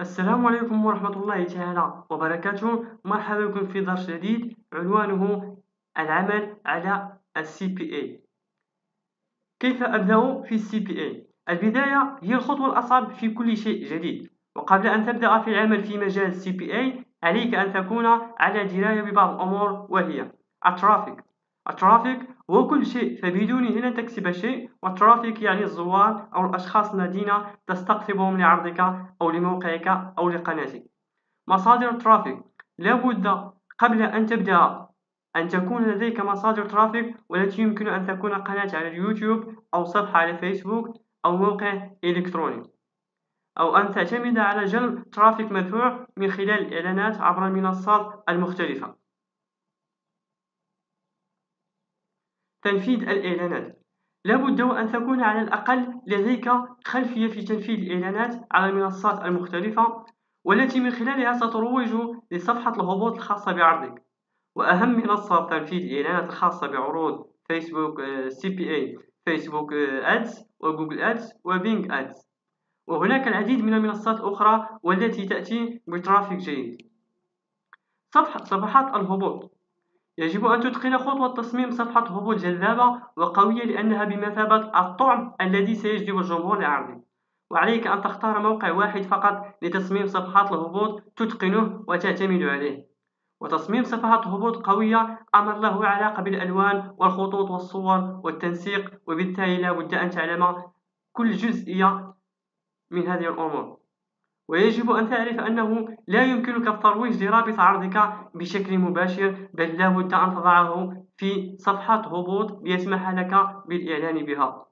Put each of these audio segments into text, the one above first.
السلام عليكم ورحمة الله تعالى وبركاته. مرحبا بكم في درس جديد عنوانه العمل على ال CPA كيف أبدأ في ال CPA؟ البداية هي الخطوة الأصعب في كل شيء جديد. وقبل أن تبدأ في العمل في مجال ال CPA عليك أن تكون على دراية ببعض الأمور وهي ال traffic. ال traffic هو كل شيء فبدونه لن تكسب شيء وال traffic يعني الزوار أو الأشخاص الذين تستقطبهم لعرضك أو لموقعك أو لقناتك. مصادر ال traffic. لابد قبل أن تبدأ أن تكون لديك مصادر traffic والتي يمكن أن تكون قناة على اليوتيوب أو صفحة على فيسبوك أو موقع إلكتروني. أو أن تعتمد على جلب traffic مدفوع من خلال الإعلانات عبر المنصات المختلفة. تنفيذ الإعلانات. لابد أن تكون على الأقل لديك خلفية في تنفيذ الإعلانات على المنصات المختلفة والتي من خلالها ستروج لصفحة الهبوط الخاصة بعرضك. وأهم منصة تنفيذ الإعلانات الخاصة بعروض فيسبوك CPA Facebook Ads و Google Ads و Bing Ads وهناك العديد من المنصات الأخرى والتي تأتي ب traffic جيد. صفحة صفحات الهبوط. يجب أن تتقن خطوة تصميم صفحة هبوط جذابة وقوية لأنها بمثابة الطعم الذي سيجذب الجمهور لعرضك وعليك أن تختار موقع واحد فقط لتصميم صفحات الهبوط تتقنه وتعتمد عليه. وتصميم صفحات هبوط قوية أمر له علاقة بالألوان والخطوط والصور والتنسيق وبالتالي لا بد أن تعلم كل جزئية من هذه الأمور. ويجب أن تعرف أنه لا يمكنك الترويج لرابط عرضك بشكل مباشر بل لا بد أن تضعه في صفحة هبوط ليسمح لك بالإعلان بها.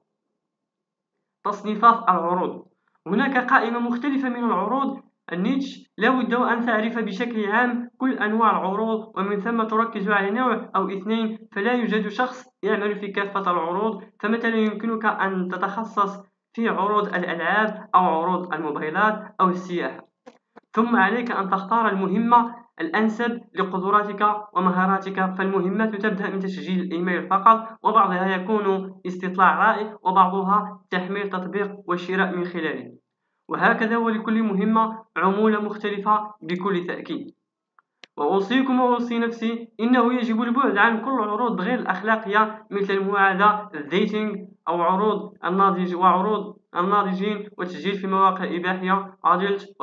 تصنيفات العروض. هناك قائمة مختلفة من العروض. النيتش لا بد أن تعرف بشكل عام كل أنواع العروض ومن ثم تركز على نوع أو اثنين فلا يوجد شخص يعمل في كافة العروض. فمثلا يمكنك أن تتخصص في عروض الألعاب أو عروض الموبايلات أو السياحة. ثم عليك أن تختار المهمة الأنسب لقدراتك ومهاراتك فالمهمات تبدأ من تسجيل الإيميل فقط وبعضها يكون استطلاع رأي وبعضها تحميل تطبيق والشراء من خلاله. وهكذا ولكل مهمة عمولة مختلفة بكل تأكيد. وأوصيكم وأوصي نفسي إنه يجب البعد عن كل العروض غير الأخلاقية مثل المواعدة الديتينج أو عروض الناضج وعروض الناضجين والتسجيل في مواقع إباحية عدلت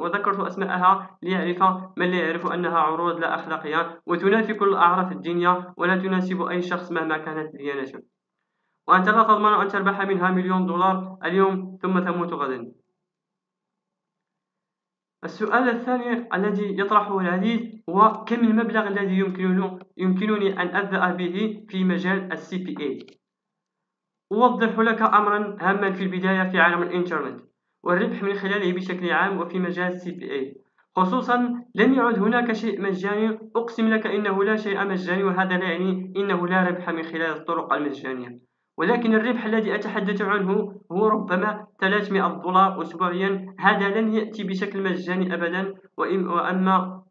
وذكرت أسماءها ليعرف من لا يعرف أنها عروض لا أخلاقية وتنافي كل الأعراف الدينية ولا تناسب أي شخص مهما كانت ديانته وأنت لا تضمن أن تربح منها مليون دولار اليوم ثم تموت غدا. السؤال الثاني الذي يطرحه العديد هو كم المبلغ الذي يمكنني, أن أبدأ به في مجال ال CPA أوضح لك أمرا هاما في البداية في عالم الإنترنت والربح من خلاله بشكل عام وفي مجال ال CPA خصوصا لن يعد هناك شيء مجاني. أقسم لك إنه لا شيء مجاني وهذا لا يعني إنه لا ربح من خلال الطرق المجانية. ولكن الربح الذي أتحدث عنه هو ربما 300 دولار أسبوعيا. هذا لن يأتي بشكل مجاني أبدا. وأما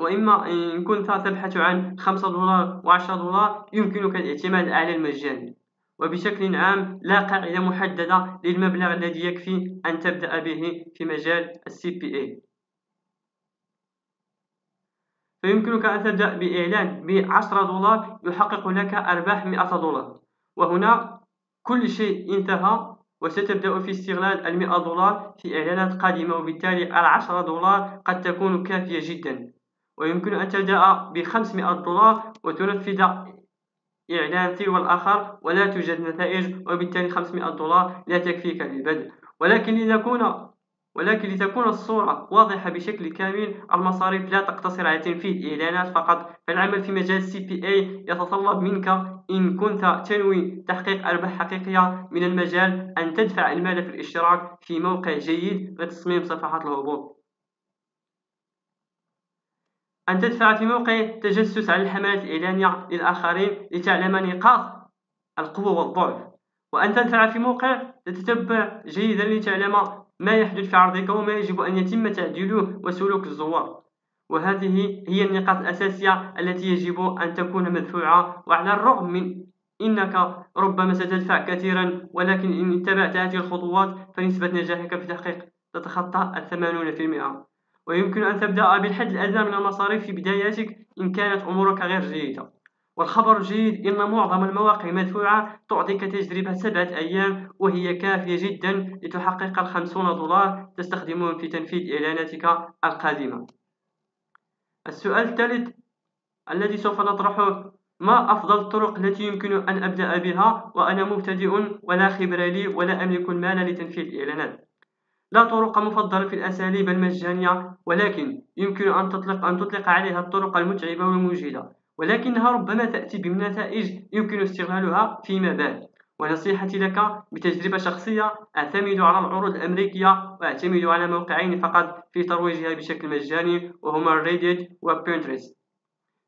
وإما إن كنت تبحث عن 5 دولار و10 دولار يمكنك الاعتماد على المجاني وبشكل عام لا قاعدة محددة للمبلغ الذي يكفي أن تبدأ به في مجال ال CPA فيمكنك أن تبدأ بإعلان بعشرة دولار يحقق لك أرباح مئة دولار. وهنا كل شيء انتهى وستبدأ في استغلال المئة دولار في إعلانات قادمة وبالتالي العشرة دولار قد تكون كافية جدا. ويمكن أن تبدأ بخمسمائة دولار وتنفذ إعلان تلو الآخر ولا توجد نتائج وبالتالي 500 دولار لا تكفيك للبدء ولكن لتكون ولكن لتكون الصورة واضحة بشكل كامل المصاريف لا تقتصر على تنفيذ إعلانات فقط فالعمل في مجال CPA يتطلب منك إن كنت تنوي تحقيق أرباح حقيقية من المجال أن تدفع المال في الاشتراك في موقع جيد لتصميم صفحات الهبوط. أن تدفع في موقع تجسس على الحملات الإعلانية للآخرين لتعلم نقاط القوة والضعف. وأن تدفع في موقع تتبع جيدا لتعلم ما يحدث في عرضك وما يجب أن يتم تعديله وسلوك الزوار. وهذه هي النقاط الأساسية التي يجب أن تكون مدفوعة. وعلى الرغم من إنك ربما ستدفع كثيرا ولكن إن اتبعت هذه الخطوات فنسبة نجاحك في تحقيق تتخطى الثمانون في المئة. ويمكن أن تبدأ بالحد الأدنى من المصاريف في بداياتك إن كانت أمورك غير جيدة. والخبر الجيد إن معظم المواقع المدفوعة تعطيك تجربة سبعة أيام وهي كافية جدا لتحقق الخمسون دولار تستخدمهم في تنفيذ إعلاناتك القادمة. السؤال الثالث الذي سوف نطرحه ما أفضل الطرق التي يمكن أن أبدأ بها؟ وأنا مبتدئ ولا خبرة لي ولا أملك المال لتنفيذ الإعلانات. لا طرق مفضلة في الأساليب المجانية ولكن يمكن أن تطلق أن تطلق عليها الطرق المتعبة والمجهدة ولكنها ربما تأتي بنتائج يمكن استغلالها فيما بعد. ونصيحتي لك بتجربة شخصية أعتمد على العروض الأمريكية وأعتمد على موقعين فقط في ترويجها بشكل مجاني وهما ريديت وبينترست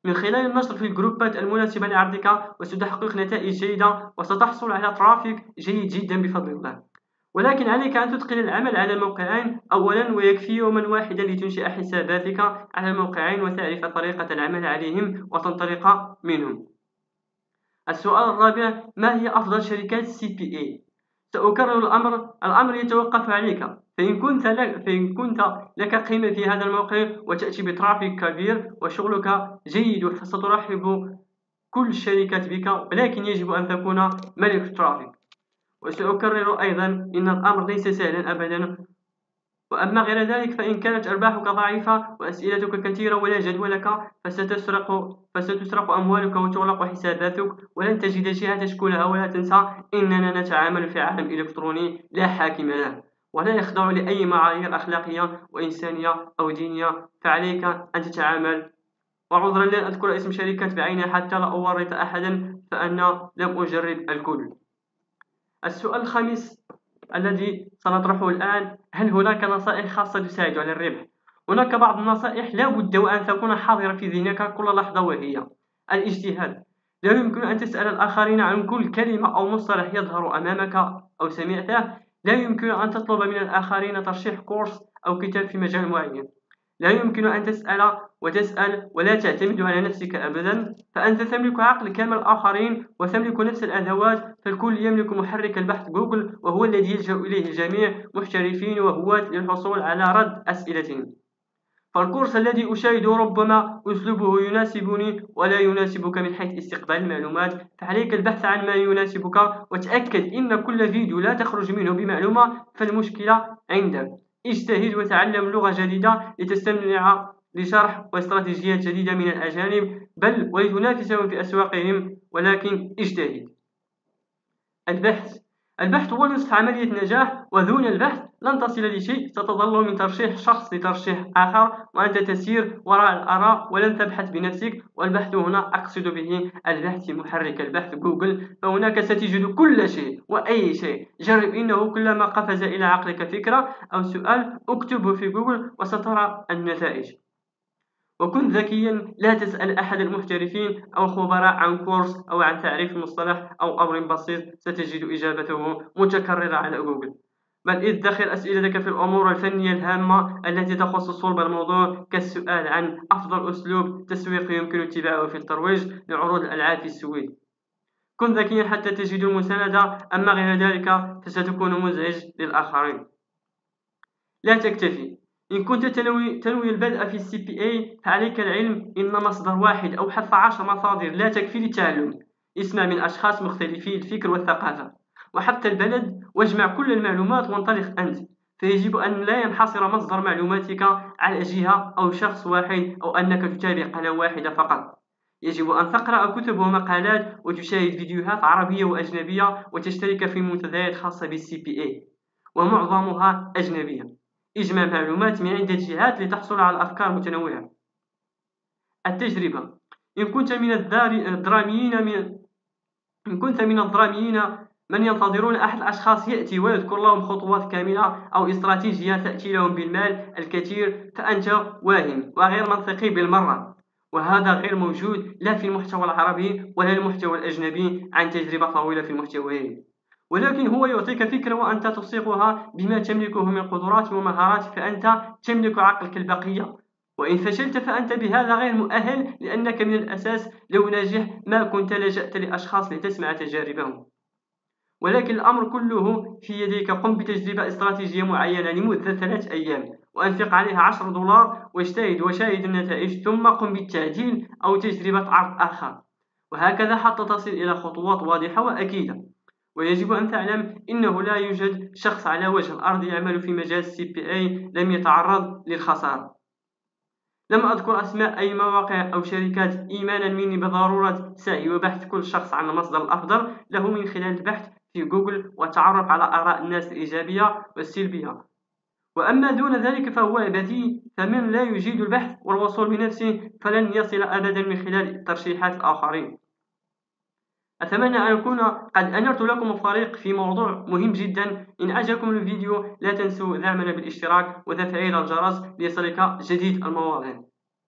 من خلال النشر في الجروبات المناسبة لعرضك وستحقق نتائج جيدة وستحصل على traffic جيد جدا بفضل الله. ولكن عليك أن تتقن العمل على الموقعين أولا ويكفي يوما واحدا لتنشئ حساباتك على الموقعين وتعرف طريقة العمل عليهم وتنطلق منهم. السؤال الرابع ما هي أفضل شركات اي سأكرر الأمر الأمر يتوقف عليك. فإن كنت لك فإن كنت لك قيمة في هذا الموقع وتأتي بترافيك كبير وشغلك جيد فسترحب كل الشركات بك ولكن يجب أن تكون ملك الترافيك وسأكرر أيضا إن الأمر ليس سهلا أبدا. وأما غير ذلك فإن كانت أرباحك ضعيفة وأسئلتك كثيرة ولا جدوى لك فستسرق فستسرق أموالك وتغلق حساباتك. ولن تجد جهة تشكلها ولا تنسى إننا نتعامل في عالم إلكتروني لا حاكم له. ولا يخضع لأي معايير أخلاقية وإنسانية أو دينية. فعليك أن تتعامل. وعذرا لن أذكر اسم شركات بعينها حتى لا أورط أحدا فأنا لم أجرب الكل. السؤال الخامس الذي سنطرحه الآن هل هناك نصائح خاصة تساعد على الربح؟ هناك بعض النصائح لا بد وأن تكون حاضرة في ذهنك كل لحظة وهي. الاجتهاد. لا يمكن أن تسأل الآخرين عن كل كلمة أو مصطلح يظهر أمامك أو سمعته. لا يمكن أن تطلب من الآخرين ترشيح كورس أو كتاب في مجال معين. لا يمكن أن تسأل وتسأل ولا تعتمد على نفسك أبدا فأنت تملك عقل كامل الآخرين وتملك نفس الأدوات فالكل يملك محرك البحث جوجل وهو الذي يلجأ إليه الجميع محترفين وهواة للحصول على رد أسئلتهم فالكورس الذي أشاهده ربما أسلوبه يناسبني ولا يناسبك من حيث استقبال المعلومات فعليك البحث عن ما يناسبك وتأكد إن كل فيديو لا تخرج منه بمعلومة فالمشكلة عندك. اجتهد وتعلم لغة جديدة لتستمع لشرح واستراتيجيات جديدة من الأجانب بل ولتنافسهم في أسواقهم ولكن اجتهد. البحث. البحث هو نصف عملية النجاح ودون البحث لن تصل لشيء ستظل من ترشيح شخص لترشيح آخر وأنت تسير وراء الآراء ولن تبحث بنفسك. والبحث هنا أقصد به البحث محرك البحث جوجل. فهناك ستجد كل شيء وأي شيء. جرب إنه كلما قفز إلى عقلك فكرة أو سؤال اكتبه في جوجل وسترى النتائج. وكن ذكيا لا تسأل أحد المحترفين أو خبراء عن كورس أو عن تعريف مصطلح أو أمر بسيط. ستجد إجابته متكررة على جوجل. بل ادخر أسئلتك في الأمور الفنية الهامة التي تخص صلب الموضوع كالسؤال عن أفضل أسلوب تسويقي يمكن اتباعه في الترويج لعروض الألعاب في السويد. كن ذكيا حتى تجد المساندة أما غير ذلك فستكون مزعج للآخرين. لا تكتفي. إن كنت تنوي, تنوي البدء في السي بي اي فعليك العلم إن مصدر واحد أو حتى عشر مصادر لا تكفي للتعلم. اسمع من أشخاص مختلفي الفكر والثقافة. وحتى البلد واجمع كل المعلومات وانطلق أنت. فيجب أن لا ينحصر مصدر معلوماتك على جهة أو شخص واحد أو أنك تتابع قناة واحدة فقط. يجب أن تقرأ كتب ومقالات وتشاهد فيديوهات عربية وأجنبية وتشترك في منتديات خاصة بالسي بي اي ومعظمها أجنبية. اجمع معلومات من عدة جهات لتحصل على أفكار متنوعة. التجربة. إن كنت من الدراميين من إن كنت من الدراميين من ينتظرون أحد الأشخاص يأتي ويذكر لهم خطوات كاملة أو استراتيجية تأتي لهم بالمال الكثير فأنت واهم وغير منطقي بالمرة. وهذا غير موجود لا في المحتوى العربي ولا المحتوى الأجنبي عن تجربة طويلة في المحتويين ولكن هو يعطيك فكرة وأنت تصيغها بما تملكه من قدرات ومهارات فأنت تملك عقلك البقية. وإن فشلت فأنت بهذا غير مؤهل لأنك من الأساس لو ناجح ما كنت لجأت لأشخاص لتسمع تجاربهم. ولكن الأمر كله في يديك. قم بتجربة استراتيجية معينة لمدة ثلاث أيام وأنفق عليها عشر دولار واجتهد وشاهد النتائج ثم قم بالتعديل أو تجربة عرض آخر. وهكذا حتى تصل إلى خطوات واضحة وأكيدة. ويجب أن تعلم إنه لا يوجد شخص على وجه الأرض يعمل في مجال ال CPA لم يتعرض للخسارة. لم أذكر أسماء أي مواقع أو شركات إيمانا مني بضرورة سعي وبحث كل شخص عن المصدر الأفضل له من خلال البحث في جوجل والتعرف على آراء الناس الإيجابية والسلبية. وأما دون ذلك فهو بديهي فمن لا يجيد البحث والوصول بنفسه فلن يصل أبدا من خلال ترشيحات الآخرين. أتمنى أن أكون قد أنرت لكم الطريق في موضوع مهم جدا. إن أعجبكم الفيديو لا تنسوا دعمنا بالاشتراك وتفعيل الجرس ليصلك جديد المواضيع.